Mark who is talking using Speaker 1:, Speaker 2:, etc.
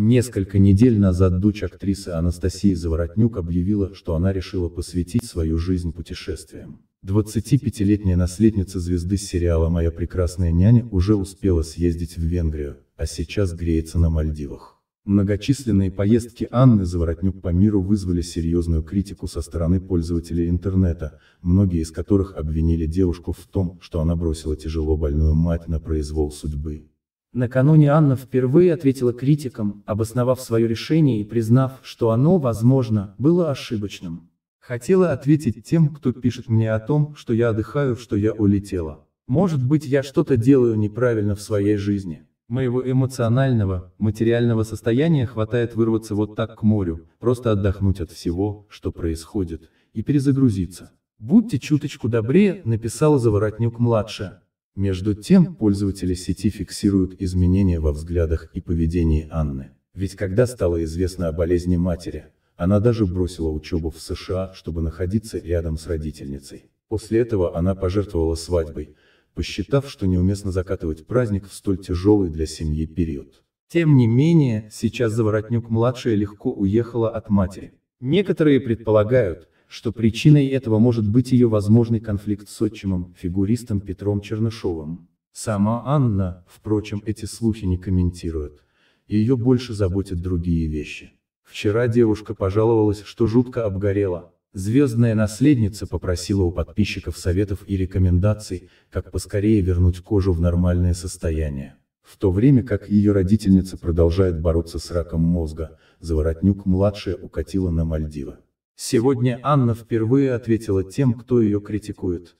Speaker 1: Несколько недель назад дочь актрисы Анастасии Заворотнюк объявила, что она решила посвятить свою жизнь путешествиям. 25-летняя наследница звезды сериала «Моя прекрасная няня» уже успела съездить в Венгрию, а сейчас греется на Мальдивах. Многочисленные поездки Анны Заворотнюк по миру вызвали серьезную критику со стороны пользователей интернета, многие из которых обвинили девушку в том, что она бросила тяжело больную мать на произвол судьбы.
Speaker 2: Накануне Анна впервые ответила критикам, обосновав свое решение и признав, что оно, возможно, было ошибочным.
Speaker 1: Хотела ответить тем, кто пишет мне о том, что я отдыхаю, что я улетела. Может быть я что-то делаю неправильно в своей жизни. Моего эмоционального, материального состояния хватает вырваться вот так к морю, просто отдохнуть от всего, что происходит, и перезагрузиться.
Speaker 2: Будьте чуточку добрее, написала Заворотнюк-младшая.
Speaker 1: Между тем, пользователи сети фиксируют изменения во взглядах и поведении Анны. Ведь когда стало известно о болезни матери, она даже бросила учебу в США, чтобы находиться рядом с родительницей. После этого она пожертвовала свадьбой, посчитав, что неуместно закатывать праздник в столь тяжелый для семьи период.
Speaker 2: Тем не менее, сейчас Заворотнюк-младшая легко уехала от матери. Некоторые предполагают, что причиной этого может быть ее возможный конфликт с отчимом, фигуристом Петром Чернышовым.
Speaker 1: Сама Анна, впрочем, эти слухи не комментирует. Ее больше заботят другие вещи. Вчера девушка пожаловалась, что жутко обгорела. Звездная наследница попросила у подписчиков советов и рекомендаций, как поскорее вернуть кожу в нормальное состояние. В то время как ее родительница продолжает бороться с раком мозга, Заворотнюк-младшая укатила на Мальдивы.
Speaker 2: Сегодня Анна впервые ответила тем, кто ее критикует.